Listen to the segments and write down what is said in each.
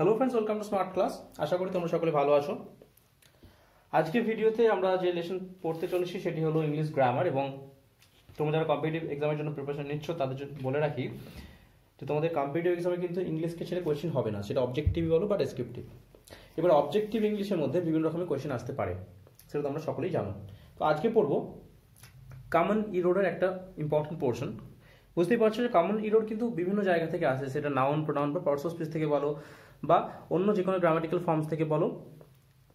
Hello friends welcome to smart class আশা করি তোমরা সকলে ভালো আছো। আজকের ভিডিওতে আমরা যে লেসন পড়তে চলেছি সেটি হলো ইংলিশ গ্রামার এবং তোমরা যারা কম্পিটিভ এক্সামের জন্য প্রিপারেশন নিচ্ছ, তাদের জন্য বলে রাখি যে তোমাদের কম্পিটিভ এক্সামে কিন্তু ইংলিশকে ছেড়ে কোয়েশ্চেন হবে না। সেটা অবজেক্টিভ বলো বা ডেসক্রিপটিভ এবার অবজেক্টিভ ইংলিশের মধ্যে বিভিন্ন রকমের কোয়েশ্চেন আসতে পারে, সেটা তোমরা সকলেই জানো। তো আজকে পড়ব কমন ইরোডের একটা ইম্পর্টেন্ট পোর্শন বুঝতেই পারছ যে কমন ইরোড কিন্তু বিভিন্ন জায়গা থেকে আসে, সেটা নাউন প্রোনাউন বা স্পিচ থেকে বলো বা অন্য যে কোনো গ্রামাটিক্যাল ফর্মস থেকে বলো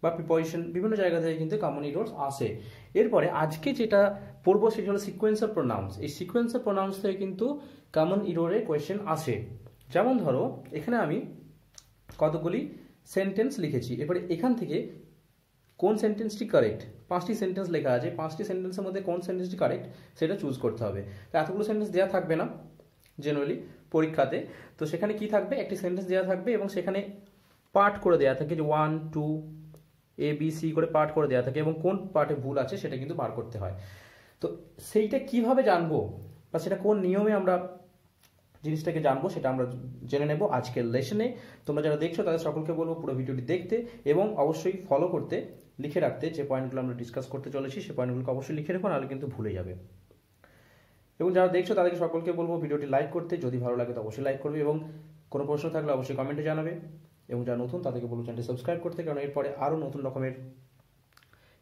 বা প্রিপোজিশন বিভিন্ন জায়গা থেকে কিন্তু কমন ইরোডস আসে। এরপরে আজকে যেটা পড়ব সেটা হলো সিকোয়েন্স অফ প্রোনাউন্স এই সিকোয়েন্স অফ প্রোনাউন্স থেকে কিন্তু কমন ইরোডের কোয়েশ্চেন আসে। যেমন ধরো, এখানে আমি কতগুলি সেন্টেন্স লিখেছি। এরপরে এখান থেকে কোন সেন্টেন্সটি কারেক্ট পাঁচটি সেন্টেন্স লেখা আছে। পাঁচটি সেন্টেন্সের মধ্যে কোন সেন্টেন্সটি কারেক্ট সেটা চুজ করতে হবে। তো এতগুলো সেন্টেন্স দেওয়া থাকবে না জেনারেলি পরীক্ষাতে, তো সেখানে কি থাকবে? একটি সেন্টেন্স দেওয়া থাকবে এবং সেখানে পার্ট করে দেওয়া থাকে, যে one two A B C করে পার্ট করে দেওয়া থাকে এবং কোন পার্টে ভুল আছে সেটা কিন্তু বার করতে হয়। তো সেইটা কীভাবে জানব বা সেটা কোন নিয়মে আমরা জিনিসটাকে জানব সেটা আমরা জেনে নেব আজকের লেসনে তোমরা যারা দেখছ তাদের সকলকে বলব পুরো ভিডিওটি দেখতে এবং অবশ্যই ফলো করতে, লিখে রাখতে। যে পয়েন্টগুলো আমরা ডিসকাস করতে চলেছি সেই পয়েন্টগুলোকে অবশ্যই লিখে রেখো, নাহলে কিন্তু ভুলে যাবে। এবং যারা দেখছ, তাদেরকে সকলকে বলব ভিডিওটি লাইক করতে। যদি ভালো লাগে, তো অবশ্যই লাইক করবে এবং কোনো প্রশ্ন থাকলে অবশ্যই কমেন্টে জানাবে। এবং যারা নতুন, তাদেরকে বলব চ্যানেলটি সাবস্ক্রাইব করতে, কারণ এরপরে আরও নতুন রকমের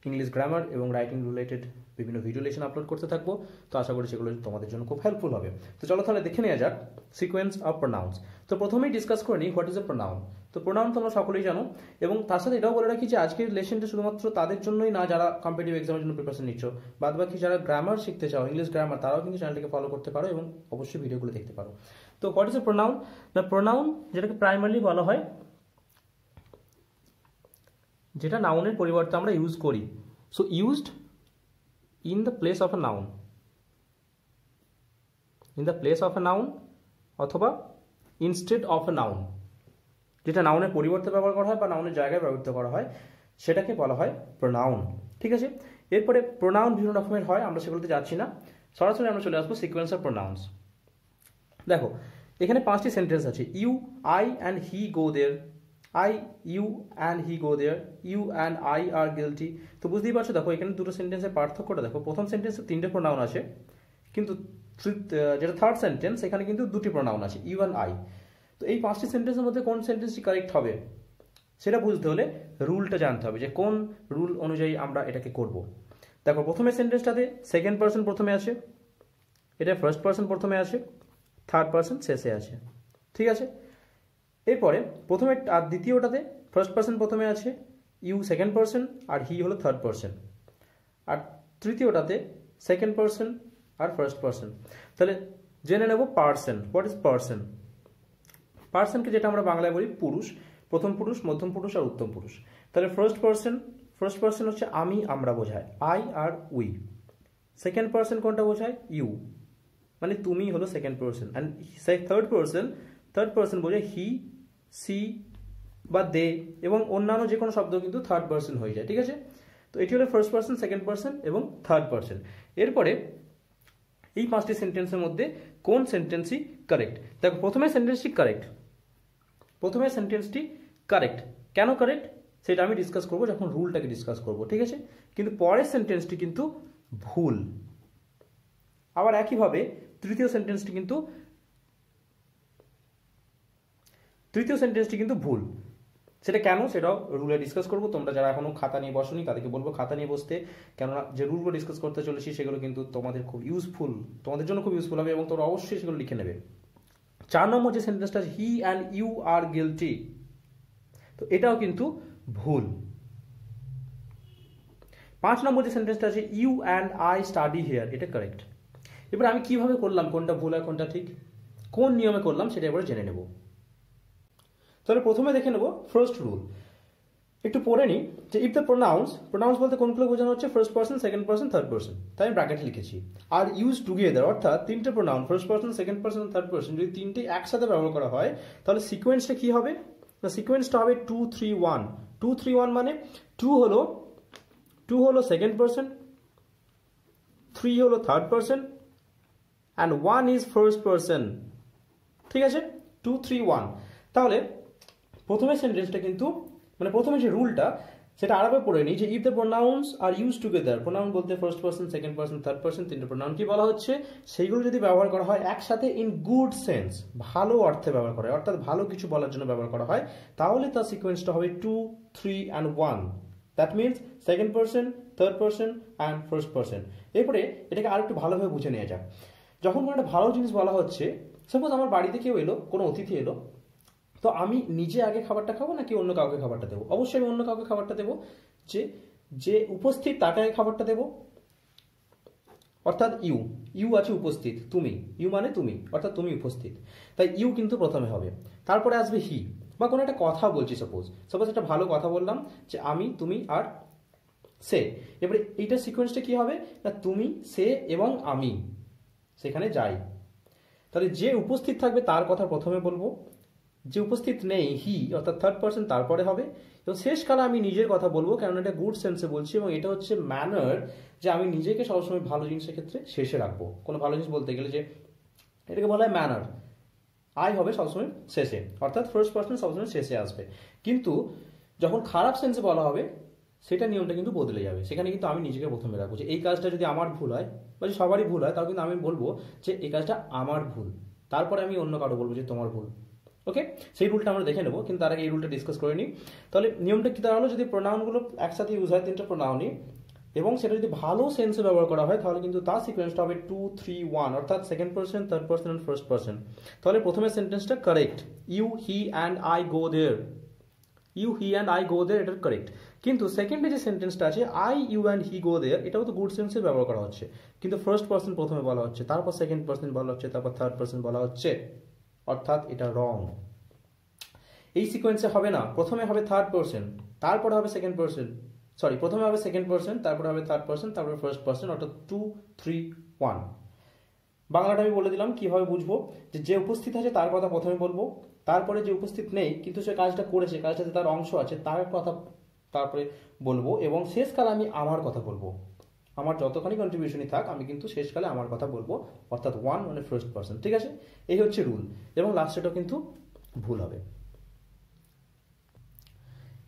ইংলিশ গ্রামার এবং রাইটিং রিলেটেড বিভিন্ন ভিডিও লেসন আপলোড করতে থাকব। তো আশা করি সেগুলো তোমাদের জন্য খুব হেল্পফুল হবে। তো চলো তাহলে দেখে নেওয়া যাক সিকোয়েন্স অফ প্রোনাউন্স তো প্রথমেই ডিসকাস করে নিই হোয়াট ইজ এ প্রোনাউন তো প্রোনাউন তোমরা সকলেই জানো এবং তার সাথে এটাও বলে রাখি যে আজকের লেসনটা শুধুমাত্র তাদের জন্যই না, যারা কম্পিটিভ এক্সামের জন্য প্রিপারেশন নিচ্ছ। বাদ বাকি যারা গ্রামার শিখতে চাও ইংলিশ গ্রামার তারাও কিন্তু চ্যানেলটিকে ফলো করতে পারো এবং অবশ্যই ভিডিওগুলো দেখতে পারো। তো হোয়াট ইজ এ প্রোনাউন না প্রোনাউন যেটাকে প্রাইমারি বলা হয় যেটা নাউনের পরিবর্তে আমরা ইউজ করি। So used in the place of a noun in the place of a noun অথবা ইনস্টেড অফ a নাউন যেটা নাউনের পরিবর্তে ব্যবহার করা হয় বা নাউনের জায়গায় ব্যবহৃত করা হয়, সেটাকে বলা হয় প্রোনাউন ঠিক আছে? এরপরে প্রোনাউন বিভিন্ন রকমের হয়, আমরা সেগুলোতে যাচ্ছি না। সরাসরি আমরা চলে আসব সিকোয়েন্স অফ প্রোনাউন্স দেখো, এখানে পাঁচটি সেন্টেন্স আছে। You I and he go there I you and he go there you and I are guilty তো বুঝতেই পারছ, দেখো, এখানে দুটো সেন্টেন্সের পার্থক্যটা দেখো। প্রথম সেন্টেন্সে তিনটে প্রোনাউন আছে, কিন্তু যেটা থার্ড সেন্টেন্স এখানে কিন্তু দুটি প্রোনাউন আছে ইউ অ্যান্ড আই তো এই পাঁচটি সেন্টেন্সের মধ্যে কোন সেন্টেন্সটি কারেক্ট হবে? সেটা বুঝতে হলে রুলটা জানতে হবে যে কোন রুল অনুযায়ী আমরা এটাকে করব। দেখো প্রথমে সেন্টেন্সটাতে সেকেন্ড পার্সন প্রথমে আছে, এটা ফার্স্ট পার্সন প্রথমে আছে থার্ড পার্সন শেষে আছে। ঠিক আছে? এরপরে প্রথমে, আর দ্বিতীয়টাতে ফার্স্ট পার্সন প্রথমে আছে ইউ সেকেন্ড পার্সন আর হি হলো থার্ড পার্সন আর তৃতীয়টাতে সেকেন্ড পার্সন আর ফার্স্ট পার্সন তাহলে জেনে নেব পার্সন হোয়াট ইজ পার্সন পার্সনকে যেটা আমরা বাংলায় বলি পুরুষ, প্রথম পুরুষ, মধ্যম পুরুষ, আর উত্তম পুরুষ। তাহলে ফার্স্ট পার্সন ফার্স্ট পার্সন হচ্ছে আমি, আমরা বোঝায়। আই আর উই সেকেন্ড পার্সন কোনটা বোঝায়? ইউ মানে তুমি হলো second person and third person third person বোঝায় হি সি বা দে এবং অন্যান্য যে কোনো শব্দ কিন্তু থার্ড পার্সন হয়ে যায়, ঠিক আছে? তো এটি হলো ফার্স্ট পার্সন সেকেন্ড পার্সন এবং থার্ড পার্সন এরপরে এই পাঁচটি সেন্টেন্সের মধ্যে কোন সেন্টেন্সই কারেক্ট দেখো, প্রথমে সেন্টেন্সটি কারেক্ট প্রথমে সেন্টেন্সটি কারেক্ট কেন কারেক্ট সেটা আমি ডিসকাস করব যখন রুলটাকে ডিসকাস করব, ঠিক আছে? কিন্তু পরের সেন্টেন্সটি কিন্তু ভুল। আবার একইভাবে তৃতীয় সেন্টেন্সটি কিন্তু তৃতীয় সেন্টেন্সটি কিন্তু ভুল। সেটা কেন? সেটাও রুলে ডিসকাস করব। তোমরা যারা এখনও খাতা নিয়ে বসনি, তাদেরকে বলব খাতা নিয়ে বসতে। কেননা যে রুলগুলো ডিসকাস করতে চলেছি, সেগুলো কিন্তু তোমাদের খুব ইউজফুল তোমাদের জন্য খুব ইউজফুল হবে এবং তোমরা অবশ্যই সেগুলো লিখে নেবে। চার নম্বর যে সেন্টেন্সটা he and you are guilty তো এটাও কিন্তু ভুল। পাঁচ নম্বর যে সেন্টেন্সটা আছে you and I study here এটা কারেক্ট এবার আমি কীভাবে করলাম? কোনটা ভুল আর কোনটা ঠিক? কোন নিয়মে করলাম? সেটা এবারে জেনে নেব। তাহলে প্রথমে দেখে নেব ফার্স্ট রুল একটু পড়ে নিই যে ইফ দ্য প্রোনাউন্স প্রোনাউন্স বলতে কোনগুলো বোঝানো হচ্ছে? First person second person third person তাই আমি ব্র্যাকেটে লিখেছি। আর ইউজ টুগেদার অর্থাৎ তিনটে pronoun first person second person third person যদি তিনটে একসাথে ব্যবহার করা হয়, তাহলে সিকোয়েন্সটা কি হবে? না সিকোয়েন্সটা হবে two three one two three one মানে টু হলো টু হলো সেকেন্ড পার্সন থ্রি হলো third person and one is first person ঠিক আছে? টু থ্রি ওয়ান তাহলে প্রথমে সেন্টেন্সটা কিন্তু মানে প্রথমে যে রুলটা, সেটা আরবে পড়ে নিই, যে if the pronouns are use together pronoun বলতে first person second person third person তিনটে প্রোনাউন কি বলা হচ্ছে? সেইগুলো যদি ব্যবহার করা হয় একসাথে ইন গুড সেন্স ভালো অর্থে ব্যবহার করা হয়, অর্থাৎ ভালো কিছু বলার জন্য ব্যবহার করা হয়, তাহলে তার সিকোয়েন্সটা হবে two three and one that means second person third person and first person এরপরে এটাকে আর একটু ভালোভাবে বুঝে নেওয়া যাক। যখন কোনো একটা ভালো জিনিস বলা হচ্ছে সাপোজ আমার বাড়িতে কেউ এলো, কোনো অতিথি এলো তো আমি নিজে আগে খাবারটা খাব নাকি অন্য কাউকে খাবারটা দেবো? অবশ্যই আমি অন্য কাউকে খাবারটা দেবো। যে যে উপস্থিত তাকে খাবারটা দেবো। অর্থাৎ ইউ। ইউ আছে উপস্থিত, তুমি। ইউ মানে তুমি, অর্থাৎ তুমি উপস্থিত। তাই ইউ কিন্তু প্রথমে হবে। তারপরে আসবে হি। বা কোনো একটা কথা বলছি সাপোজ সাপোজ একটা ভালো কথা বললাম, যে আমি, তুমি আর সে। এবারে এইটা সিকোয়েন্সটা কি হবে? না, তুমি, সে এবং আমি। সেখানে যাই। তাহলে যে উপস্থিত থাকবে তার কথা প্রথমে বলব। যে উপস্থিত নেই হি অর্থাৎ থার্ড পার্সন তারপরে হবে। এবং শেষকালে আমি নিজের কথা বলব কারণ এটা গুড সেন্সে বলছি এবং এটা হচ্ছে ম্যানার যে আমি নিজেকে সবসময় ভালো জিনিসের ক্ষেত্রে শেষে রাখব। কোনো ভালো জিনিস বলতে গেলে যে এটাকে বলা হয় ম্যানার আই হবে সবসময় শেষে, অর্থাৎ ফার্স্ট পার্সন সবসময় শেষে আসবে। কিন্তু যখন খারাপ সেন্সে বলা হবে, সেটা নিয়মটা কিন্তু বদলে যাবে। সেখানে কিন্তু আমি নিজেকে প্রথমে রাখব যে এই কাজটা যদি আমার ভুল হয়, বা সবারই ভুল হয়, তাও কিন্তু আমি বলব যে এই কাজটা আমার ভুল। তারপরে আমি অন্য কারও বলব যে তোমার ভুল। ওকে সেই রুলটা আমরা দেখে নেব, কিন্তু তার আগে এই রুলটা ডিসকাস করে নিই। তাহলে নিয়মটা কি দাঁড়াল? যদি প্রোনাউনগুলো একসাথে ইউজ হয়, তিনটা প্রোনাউনই এবং সেটা যদি ভালো সেন্সে ব্যবহার করা হয়, তাহলে কিন্তু তার সিকোয়েন্সটা হবে টু থ্রি ওয়ান অর্থাৎ second person third person and first person তাহলে প্রথমে সেন্টেন্সটা correct you he and I go there you he and I go there এটা কারেক্ট কিন্তু সেকেন্ডে যে সেন্টেন্সটা আছে I you and he go there এটাও তো গুড সেন্সে ব্যবহার করা হচ্ছে। কিন্তু ফার্স্ট পার্সন প্রথমে বলা হচ্ছে, তারপর সেকেন্ড পার্সন বলা হচ্ছে, তারপর থার্ড পার্সন বলা হচ্ছে। অর্থাৎ এটা রং এই সিকোয়েন্সে হবে না, প্রথমে হবে থার্ড পার্সন তারপরে হবে সেকেন্ড পার্সন সরি প্রথমে হবে সেকেন্ড পার্সন তারপরে হবে থার্ড পার্সন তারপরে ফার্স্ট পার্সন অর্থাৎ টু থ্রি ওয়ান বাংলাটা আমি বলে দিলাম, কীভাবে বুঝব? যে যে উপস্থিত আছে তার কথা প্রথমে বলব, তারপরে যে উপস্থিত নেই, কিন্তু সে কাজটা করেছে, কাজটাতে তার অংশ আছে, তার কথা তারপরে বলব, এবং শেষকালে আমি আমার কথা বলব। আমার যতখানি কন্ট্রিবিউশনই থাক, আমি কিন্তু শেষকালে আমার কথা বলব। অর্থাৎ ওয়ান মানে ফার্স্ট পার্সন ঠিক আছে? এই হচ্ছে রুল এবং লাস্টেটাও কিন্তু ভুল হবে।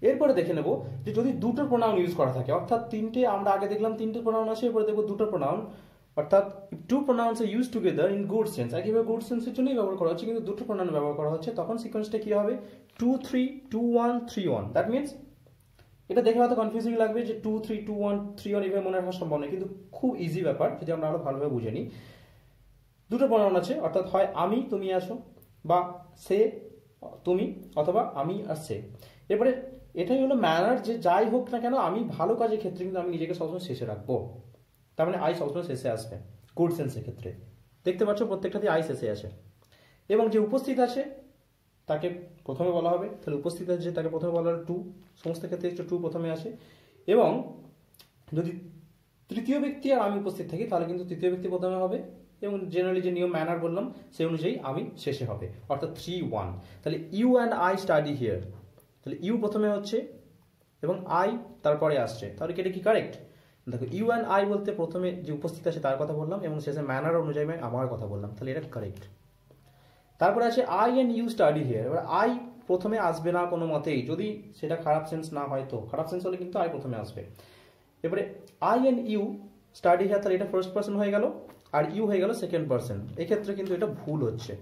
এরপরে দেখে নেব যে যদি দুটো প্রোনাউন ইউজ করা থাকে, অর্থাৎ তিনটে আমরা আগে দেখলাম, তিনটে প্রোনাউন আছে, এরপরে দেখব দুটো প্রোনাউন অর্থাৎ two pronouns are use together in good sense একইভাবে গুড সেন্সের জন্যই ব্যবহার করা হচ্ছে, কিন্তু দুটো প্রোনাউন ব্যবহার করা হচ্ছে, তখন সিকোয়েন্সটা কি হবে? Two three two one three one that means এটা দেখে হয়তো কনফিউজিং লাগবে যে two three two one three one এভাবে মনে রাখা সম্ভব নয়। কিন্তু খুব ইজি ব্যাপার, যদি আমরা আরও ভালোভাবে বুঝে নিই। দুটো প্রোনাউন আছে, অর্থাৎ হয় আমি, তুমি আসো, বা সে, তুমি, অথবা আমি আর সে। এরপরে এটাই হলো ম্যানার যে যাই হোক না কেন, আমি ভালো কাজের ক্ষেত্রে কিন্তু আমি নিজেকে সবসময় শেষে রাখব। তার মানে আই সবসময় শেষে আসবে গুড সেন্সের ক্ষেত্রে। দেখতে পাচ্ছ প্রত্যেকটাতে আই শেষে আসে। এবং যে উপস্থিত আছে তাকে প্রথমে বলা হবে। তাহলে উপস্থিত আছে তাকে প্রথমে বলা হবে টু। সমস্ত ক্ষেত্রে একটু টু প্রথমে আসে। এবং যদি তৃতীয় ব্যক্তি আর আমি উপস্থিত থাকি, তাহলে কিন্তু তৃতীয় ব্যক্তি প্রথমে হবে। এবং জেনারেলি যে নিয়ম ম্যানার বললাম, সেই অনুযায়ী আমি শেষে হবে। অর্থাৎ থ্রি ওয়ান তাহলে you and I study here তাহলে ইউ প্রথমে হচ্ছে এবং আই তারপরে আসছে। তাহলে কি এটা কি কারেক্ট দেখো ইউ অ্যান্ড আই বলতে প্রথমে যে উপস্থিত আছে, তার কথা বললাম এবং শেষে ম্যানার অনুযায়ী আমি আমার কথা বললাম। তাহলে এটা কারেক্ট তারপরে আছে I and you study here এবার আই প্রথমে আসবে না কোনো মতেই। যদি সেটা খারাপ সেন্স না হয় তো। খারাপ সেন্স হলে কিন্তু আই প্রথমে আসবে। এবারে I and you study here তাহলে এটা ফার্স্ট পার্সন হয়ে গেল আর ইউ হয়ে গেল সেকেন্ড পার্সন এক্ষেত্রে কিন্তু এটা ভুল হচ্ছে।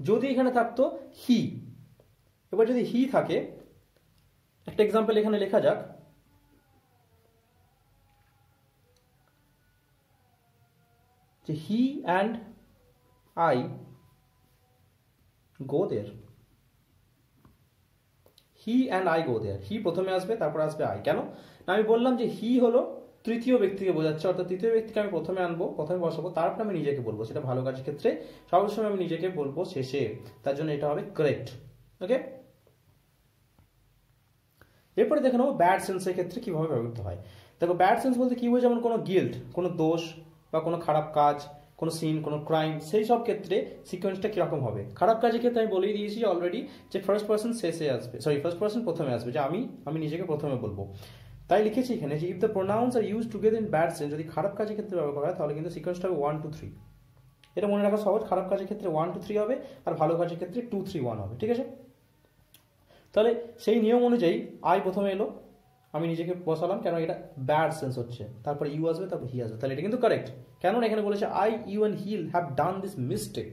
যদি এখানে থাকতো হি এবার যদি হি থাকে, একটা এক্সাম্পল এখানে লেখা যাক। যে he and I go there he and I go there he প্রথমে আসবে, তারপর আসবে আই কেন? না, আমি বললাম যে হি হলো তৃতীয় ব্যক্তিকে বোঝাচ্ছে, অর্থাৎ তৃতীয় ব্যক্তিকে আমি প্রথমে আনব, প্রথমে বসাবো, তারপর আমি নিজেকে বলব। সেটা ভালো কাজের ক্ষেত্রে সবসময় আমি নিজেকে বলব শেষে। তার জন্য এটা হবে কারেক্ট ওকে এরপরে দেখে নেব ব্যাড সেন্সের ক্ষেত্রে কীভাবে ব্যবহৃত হয়। দেখো ব্যাড সেন্স বলতে কি হয় যেমন কোনো গিল্ট কোনো দোষ বা কোনো খারাপ কাজ কোনো সিন কোনো ক্রাইম সেই সব ক্ষেত্রে সিকোয়েন্সটা কীরকম হবে? খারাপ কাজের ক্ষেত্রে আমি বলেই দিয়েছি অলরেডি যে ফার্স্ট পার্সন শেষে আসবে সরি ফার্স্ট পার্সন প্রথমে আসবে, যে আমি আমি নিজেকে প্রথমে বলব। তাই লিখেছি এখানে যে if the pronouns are use together in bad sense যদি খারাপ কাজের ক্ষেত্রে ব্যবহার করা হয়, তাহলে কিন্তু সিকোয়েন্সটা হবে ওয়ান টু থ্রি এটা মনে রাখা সহজ, খারাপ কাজের ক্ষেত্রে ওয়ান টু থ্রি হবে, আর ভালো কাজের ক্ষেত্রে টু থ্রি ওয়ান হবে, ঠিক আছে? তাহলে সেই নিয়ম অনুযায়ী আই প্রথমে এলো আমি নিজেকে বসালাম কেন এটা ব্যাড সেন্স হচ্ছে। তারপর ইউ আসবে, তারপর হি আসবে। তাহলে এটা কিন্তু কারেক্ট কেন এখানে বলেছে I you and he'll have done this mistake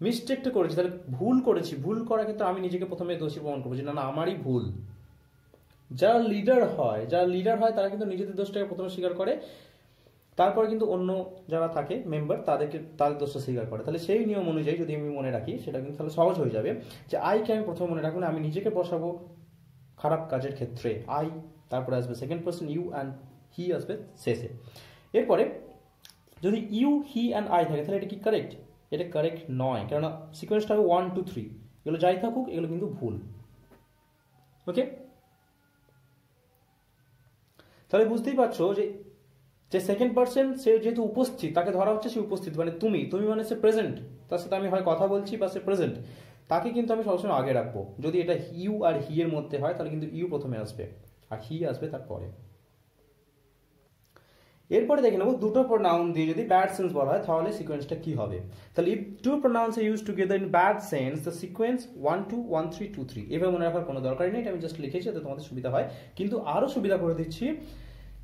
মিস্টেকটা করেছি, তাহলে ভুল করেছি। ভুল করার ক্ষেত্রে আমি নিজেকে প্রথমে দোষী প্রমাণ করব যে, না না, আমারই ভুল। যারা লিডার হয়, যারা লিডার হয়, তারা কিন্তু নিজেদের দোষটাকে প্রথমে স্বীকার করে। তারপরে কিন্তু অন্য যারা থাকে মেম্বার তাদেরকে, তাদের দোষটা স্বীকার করে। তাহলে সেই নিয়ম অনুযায়ী যদি আমি মনে রাখি, সেটা কিন্তু তাহলে সহজ হয়ে যাবে যে আইকে আমি প্রথমে মনে রাখব না, আমি নিজেকে বসাবো খারাপ কাজের ক্ষেত্রে। আই তারপরে আসবে second person you and he আসবে শেষে এরপরে, যদি ইউ হি অ্যান্ড আই থাকে, তাহলে এটা কি কারেক্ট এটা কারেক্ট নয়, কেননা সিকোয়েন্সটা হবে ওয়ান টু থ্রি এগুলো যাই থাকুক, এগুলো কিন্তু ভুল। ওকে তাহলে বুঝতেই পারছ যে যে সেকেন্ড পার্সন সে যেহেতু উপস্থিত, তাকে ধরা হচ্ছে সে উপস্থিত মানে তুমি। তুমি মানে সে প্রেজেন্ট তার সাথে আমি হয় কথা বলছি বা সে প্রেজেন্ট তাকে কিন্তু আমি সবসময় আগে রাখব। যদি এটা ইউ আর হি এর মধ্যে হয়, তাহলে কিন্তু ইউ প্রথমে আসবে। আর হি আসবে, তারপরে। এরপরে দেখে নেব দুটো প্রোনাউন দিয়ে যদি ব্যাড সেন্স বলা হয়, তাহলে সিকোয়েন্সটা কি হবে? তাহলে if two pronouns use together in bad sense the sequence one two one three two three এভাবে মনে রাখার কোনো দরকার নেই আমি জাস্ট লিখেছি, যাতে তোমাদের সুবিধা হয়। কিন্তু আরও সুবিধা করে দিচ্ছি,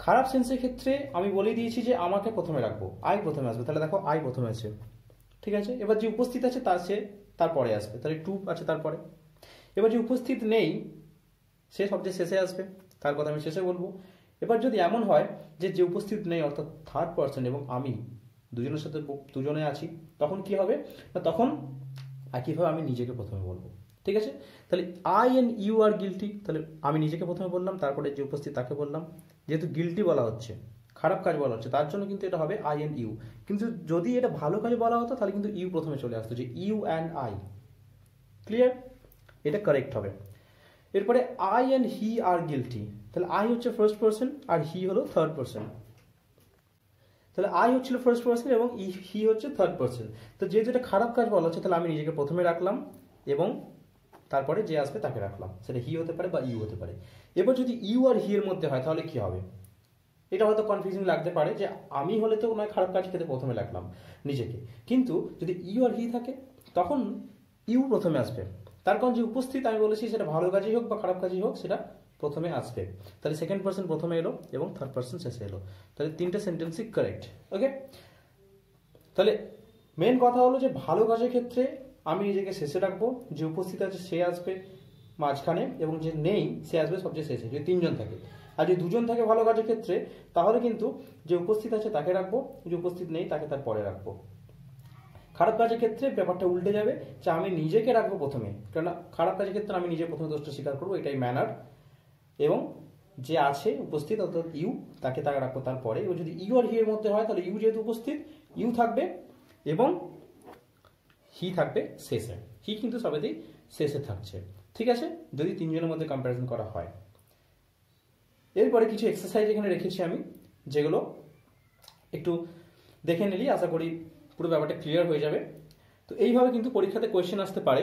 খারাপ সেন্সের ক্ষেত্রে আমি বলে দিয়েছি যে আমাকে প্রথমে রাখব আই প্রথমে আসবে। তাহলে দেখো আই প্রথমে আছে। ঠিক আছে? এবার যে উপস্থিত আছে তার সে তারপরে আসবে। তাহলে টু আছে তারপরে। এবার যে উপস্থিত নেই, সে সবচেয়ে শেষে আসবে। তার কথা আমি শেষে বলব। এবার যদি এমন হয় যে যে উপস্থিত নেই, অর্থাৎ থার্ড পার্সন এবং আমি, দুজনের সাথে দুজনে আছি, তখন কি হবে? না, তখন একইভাবে আমি নিজেকে প্রথমে বলব। ঠিক আছে? তাহলে I and you are guilty তাহলে আমি নিজেকে প্রথমে বললাম, তারপরে যে উপস্থিত তাকে বললাম। যেহেতু গিলটি বলা হচ্ছে, খারাপ কাজ বলা হচ্ছে, তার জন্য কিন্তু এটা হবে আই এন ইউ কিন্তু যদি এটা ভালো কাজ বলা হতো, তাহলে কিন্তু ইউ প্রথমে চলে আসতো যে ইউ অ্যান্ড আই ক্লিয়ার এটা কারেক্ট হবে। এরপরে I and he are guilty তাহলে আই হচ্ছে ফার্স্ট পার্সন আর হি হলো থার্ড পার্সন তাহলে আই হচ্ছিল ফার্স্ট পার্সন এবং ই হি হচ্ছে থার্ড পার্সন তো যেহেতু এটা খারাপ কাজ বলা হচ্ছে, তাহলে আমি নিজেকে প্রথমে রাখলাম এবং তারপরে যে আসবে তাকে রাখলাম। সেটা হি হতে পারে বা ইউ হতে পারে। এবার যদি ইউ আর হি এর মধ্যে হয়, তাহলে কি হবে? এটা হয়তো কনফিউজিং লাগতে পারে যে আমি হলে তো নয়, খারাপ কাজ খেতে প্রথমে রাখলাম নিজেকে। কিন্তু যদি ইউ আর হি থাকে, তখন ইউ প্রথমে আসবে। তার কারণ যে উপস্থিত আমি বলেছি সেটা ভালো কাজই হোক বা খারাপ কাজই হোক, সেটা প্রথমে আসবে। তাহলে সেকেন্ড পার্সন প্রথমে এলো এবং থার্ড পার্সন শেষে এলো। তাহলে তিনটে সেন্টেন্সই কারেক্ট ওকে তাহলে মেন কথা হলো যে ভালো কাজের ক্ষেত্রে আমি নিজেকে শেষে রাখব, যে উপস্থিত আছে সে আসবে মাঝখানে এবং যে নেই সে আসবে সবচেয়ে শেষে, যদি তিনজন থাকে। আর যদি দুজন থাকে ভালো কাজের ক্ষেত্রে, তাহলে কিন্তু যে উপস্থিত আছে তাকে রাখব, যে উপস্থিত নেই তাকে তার পরে রাখব। খারাপ কাজের ক্ষেত্রে ব্যাপারটা উল্টে যাবে, যে আমি নিজেকে রাখব প্রথমে। কেননা খারাপ কাজের ক্ষেত্রে আমি নিজে প্রথমে দোষটা স্বীকার করব, এটাই ম্যানার। এবং যে আছে, উপস্থিত, অর্থাৎ ইউ, তাকে তাকে রাখব তারপরে। এবং যদি ইউ আর হি এর মধ্যে হয়, তাহলে ইউ যেহেতু উপস্থিত, ইউ থাকবে এবং হি থাকবে শেষে। হি কিন্তু সবেতেই শেষে থাকছে। ঠিক আছে? যদি তিনজনের মধ্যে কম্প্যারিজন করা হয়। এরপরে কিছু এক্সারসাইজ এখানে রেখেছি আমি, যেগুলো একটু দেখে নিলি আশা করি পুরো ব্যাপারটা ক্লিয়ার হয়ে যাবে। তো এইভাবে কিন্তু পরীক্ষাতে কোয়েশ্চেন আসতে পারে।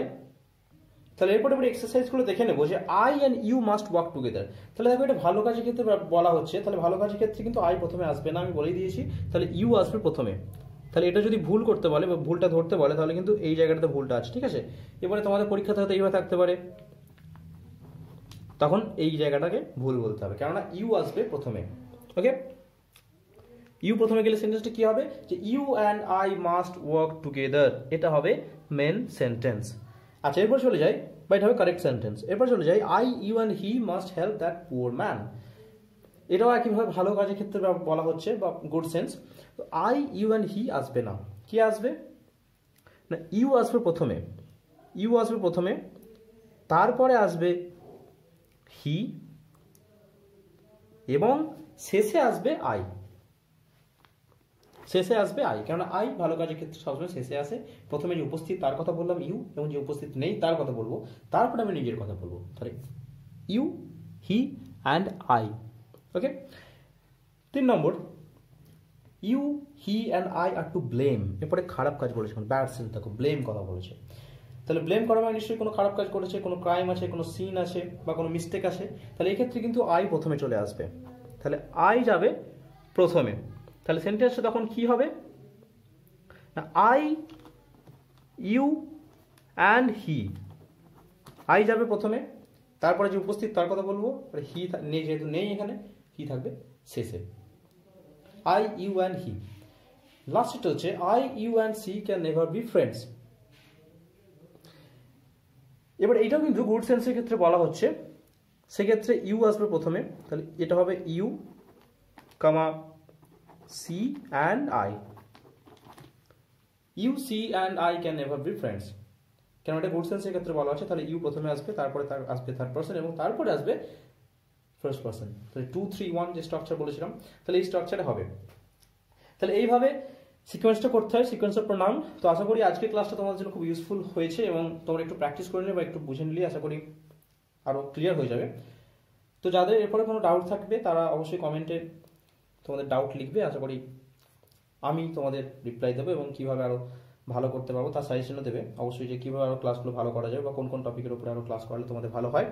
তাহলে এরপরে এবার এক্সারসাইজগুলো দেখে নেব যে I and you must work together তাহলে দেখো এটা ভালো কাজের ক্ষেত্রে বলা হচ্ছে। তাহলে ভালো কাজের ক্ষেত্রে কিন্তু আই প্রথমে আসবে না, আমি বলেই দিয়েছি। তাহলে ইউ আসবে প্রথমে। তাহলে এটা যদি ভুল করতে বলে বা ভুলটা ধরতে বলে, তাহলে কিন্তু এই জায়গাটাতে ভুলটা আছে, ঠিক আছে? এবারে তোমাদের পরীক্ষাতে হয়তো এইভাবে থাকতে পারে। তখন এই জায়গাটাকে ভুল বলতে হবে। কেননা ইউ আসবে প্রথমে। ওকে ইউ প্রথমে গেলে সেন্টেন্সটা কি হবে? যে you and I must work together এটা হবে মেন সেন্টেন্স আচ্ছা এরপর চলে যাই, বা এটা হবে কারেক্ট সেন্টেন্স এরপর চলে যাই I you and he must help that poor man এটাও একইভাবে ভালো কাজের ক্ষেত্রে বলা হচ্ছে, বা গুড সেন্স তো আই ইউ অ্যান্ড হি আসবে না। কি আসবে? না ইউ আসবে প্রথমে। ইউ আসবে প্রথমে। তারপরে আসবে হি এবং শেষে আসবে আই শেষে আসবে আই। কেননা আই ভালো কাজের ক্ষেত্রে সবসময় শেষে আসে। প্রথমে যে উপস্থিত, তার কথা বললাম, ইউ, এবং যে উপস্থিত নেই, তার কথা বলব। তারপরে আমি নিজের কথা বলব। তাহলে you, he, and I. Okay? তিন নম্বর। You, he, and I are to blame. এরপরে খারাপ কাজ বলেছে ব্যাড সিন থাকো ব্লেম কথা বলেছে। তাহলে ব্লেম করা মানে নিশ্চয়ই কোনো খারাপ কাজ করেছে, কোনো ক্রাইম আছে, কোনো সিন আছে, বা কোনো মিস্টেক আছে। তাহলে এক্ষেত্রে কিন্তু আই প্রথমে চলে আসবে। তাহলে আই যাবে প্রথমে। তাহলে সেন্টেন্সটা তখন কি হবে? না I you and he I যাবে প্রথমে, তারপরে যে উপস্থিত তার কথা বলব হি নেই, যেহেতু নেই এখানে হি থাকবে শেষে। আই ইউ অ্যান্ড হি লাস্টটা হচ্ছে I you and she can never be friends এবার এইটাও কিন্তু গুড সেন্সের ক্ষেত্রে বলা হচ্ছে। সেক্ষেত্রে ইউ আসবে প্রথমে, তাহলে এটা হবে you comma she and I you she and I can never be friends কেন এটা গুড সেন্সের ক্ষেত্রে বলা আছে? তাহলে ইউ প্রথমে আসবে, তারপরে তার, আসবে থার্ড পার্সন এবং তারপরে আসবে ফার্স্ট পার্সন তাহলে টু থ্রি ওয়ান যে স্ট্রাকচার বলেছিলাম, তাহলে এই স্ট্রাকচারে হবে। তাহলে এইভাবে সিকোয়েন্সটা করতে হয় সিকোয়েন্স অফ প্রোনাউন তো আশা করি আজকের ক্লাসটা তোমাদের জন্য খুব ইউজফুল হয়েছে এবং তোমরা একটু প্র্যাকটিস করে নিলে বা একটু বুঝে নিলে আশা করি আরও ক্লিয়ার হয়ে যাবে। তো যাদের এরপরে কোনো ডাউট থাকবে, তারা অবশ্যই কমেন্টে তোমাদের ডাউট লিখবে, আশা করি আমি তোমাদের রিপ্লাই দেবো এবং কীভাবে আরও ভালো করতে পারব তার সাজেশনও দেবে। অবশ্যই যে কীভাবে আরও ক্লাসগুলো ভালো করা যাবে বা কোন কোন টপিকের উপরে আরও ক্লাস করলে তোমাদের ভালো হয়।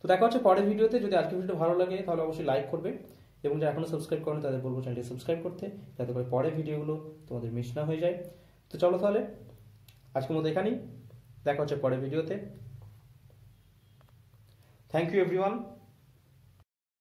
তো দেখা হচ্ছে পরের ভিডিওতে। যদি আজকের ভিডিও ভালো লাগে, তাহলে অবশ্যই লাইক করবে এবং যারা এখনও সাবস্ক্রাইব করেন, তাদের বলব চ্যানেলটি সাবস্ক্রাইব করতে, যাতে করে পরের ভিডিওগুলো তোমাদের মিস না হয়ে যায়। তো চলো তাহলে, আজকের মতো এখানেই। দেখা হচ্ছে পরের ভিডিওতে। Thank you everyone